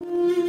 Música